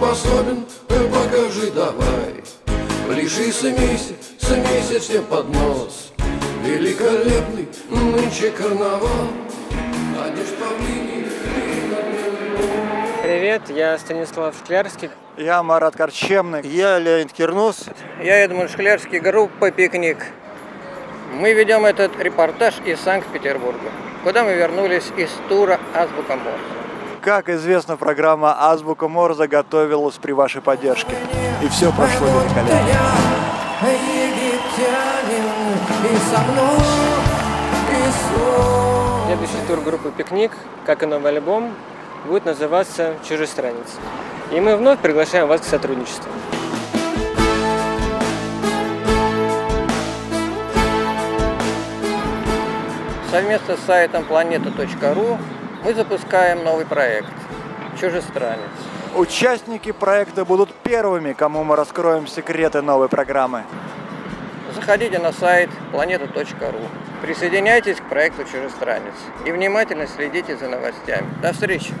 способен, покажи давай Ближе смейся, смейся всем под нос Великолепный нынче карнавал Одежь павлини Привет, я Станислав Шклярский. Я Марат Корчемный. Я Леонид Кирнус. Я Эдмунд Шклярский, группа «Пикник». Мы ведем этот репортаж из Санкт-Петербурга, куда мы вернулись из тура «Азбука Морзе». Как известно, программа «Азбука Морзе» готовилась при вашей поддержке. И все прошло великолепно. Следующий тур группы «Пикник», как и новый альбом, будет называться «Чужестранец». И мы вновь приглашаем вас к сотрудничеству. Совместно с сайтом planeta.ru мы запускаем новый проект «Чужестранец». Участники проекта будут первыми, кому мы раскроем секреты новой программы. Заходите на сайт planeta.ru, присоединяйтесь к проекту «Чужестранец» и внимательно следите за новостями. До встречи!